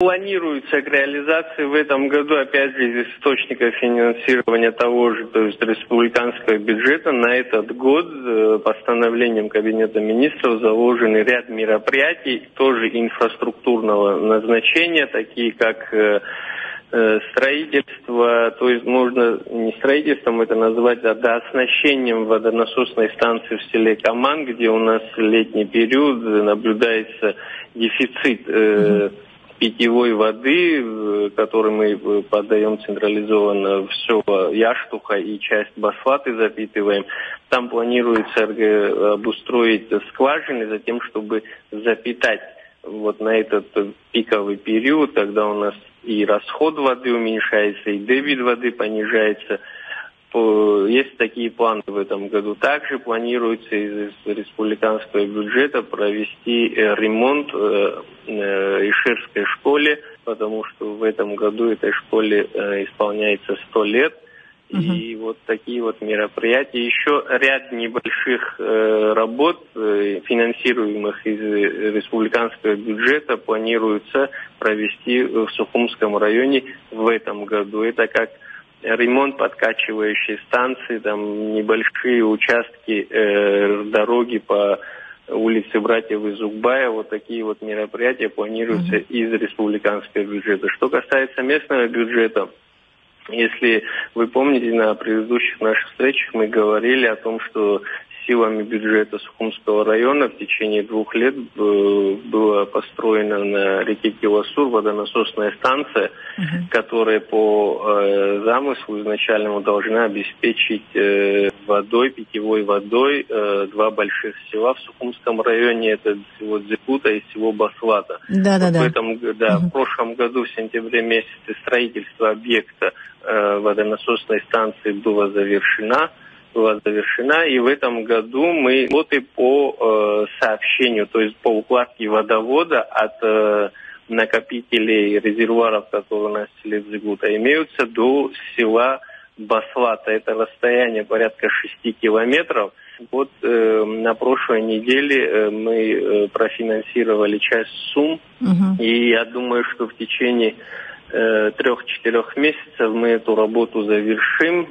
Планируется к реализации в этом году, опять же, из источника финансирования того же, то есть республиканского бюджета, на этот год э, постановлением Кабинета министров заложены ряд мероприятий, тоже инфраструктурного назначения, такие как э, э, строительство, то есть можно не строительством это назвать, а дооснащением водонасосной станции в селе Каман, где у нас летний период наблюдается дефицит э, питьевой воды, э, которую мы э, подаем централизованно все Яштуха и часть Басфаты запитываем. Там планируется э, обустроить скважины за тем, чтобы запитать вот на этот пиковый период, когда у нас и расход воды уменьшается, и дебит воды понижается – есть такие планы в этом году. Также планируется из республиканского бюджета провести ремонт э, э, Иширской школе, потому что в этом году этой школе исполняется 100 лет. Угу. И вот такие вот мероприятия. Еще ряд небольших э, работ, э, финансируемых из республиканского бюджета, планируется провести в Сухумском районе в этом году. Это как ремонт подкачивающей станции, там небольшие участки э, дороги по улице Братьев Изугбая, вот такие вот мероприятия планируются mm-hmm. из республиканского бюджета. Что касается местного бюджета, если вы помните, на предыдущих наших встречах мы говорили о том, что силами бюджета Сухумского района в течение двух лет э, была построена на реке Киласур водонасосная станция, угу. которая по э, замыслу изначальному должна обеспечить э, водой, питьевой водой э, два больших села в Сухумском районе, это село Дзикута и село Баслата. Да, да, да. В, этом, да, угу. в прошлом году, в сентябре месяце, строительство объекта э, водонасосной станции было завершено была завершена, и в этом году мы работы по э, сообщению, то есть по укладке водовода от э, накопителей резервуаров, которые у нас в селе Дзигута, имеются до села Баслата. Это расстояние порядка 6 километров. Вот э, на прошлой неделе э, мы э, профинансировали часть сумм, угу. и я думаю, что в течение Э, трех-четырех месяцев мы эту работу завершим.